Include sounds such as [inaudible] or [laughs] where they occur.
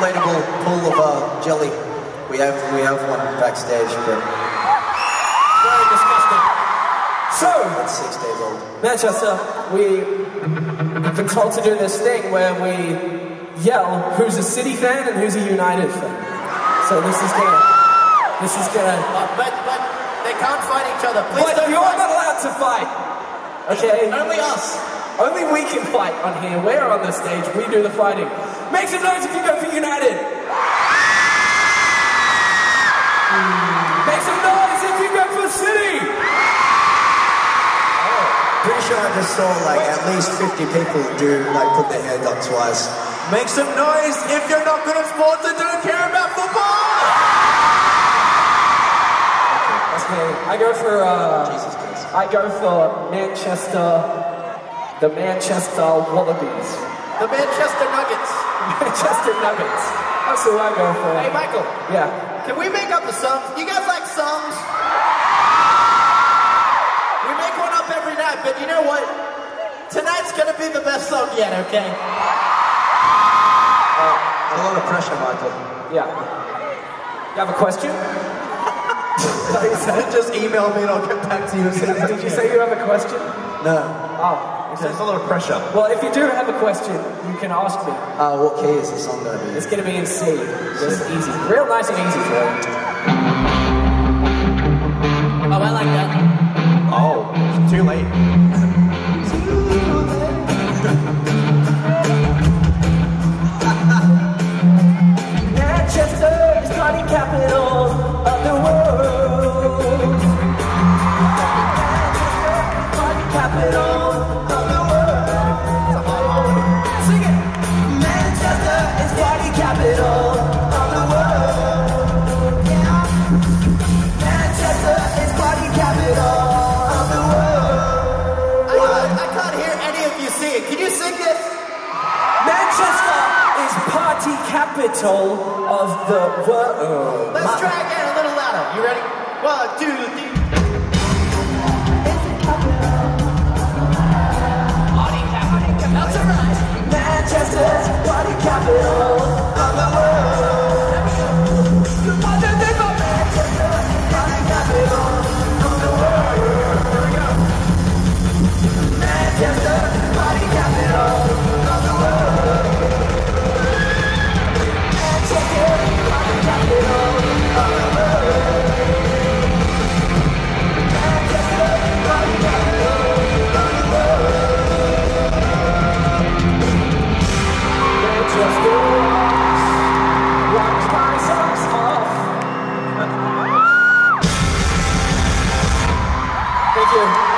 inflatable pool of uh, jelly. We have we have one backstage, but Very disgusting. So, it's six days old. Manchester, we have been told to do this thing where we yell who's a City fan and who's a United fan. So this is gonna, this is gonna. Uh, but but they can't fight each other. Please But you're fight. not allowed to fight. Okay. Only us. Only we can fight on here. We're on the stage. We do the fighting. Make some noise if you go for United. Make some noise if you go for City. Pretty sure I just saw like at least 50 people do like put their hand up twice. Make some noise if you're not good at sports and don't care about football. That's me. I go for. Uh, Jesus Christ. I go for Manchester. The Manchester Wallabies. The Manchester Nuggets. [laughs] Manchester Nuggets. That's who I go for. Hey, Michael. Yeah. Can we make up a song? You guys like songs? We make one up every night, but you know what? Tonight's gonna be the best song yet, okay? Uh, a lot of pressure, Michael. Yeah. You have a question? [laughs] Just email me and I'll get back to you as soon as I Did you say you have a question? No. Oh. There's a lot of pressure. Well, if you do have a question, you can ask me. Uh, what key is the song gonna be? It's going to be in C. Just easy. Real nice and easy for you. Can you sing this? Manchester is party capital of the world. Let's try again a little louder. You ready? One, two, three. That's all right. Manchester's party capital you.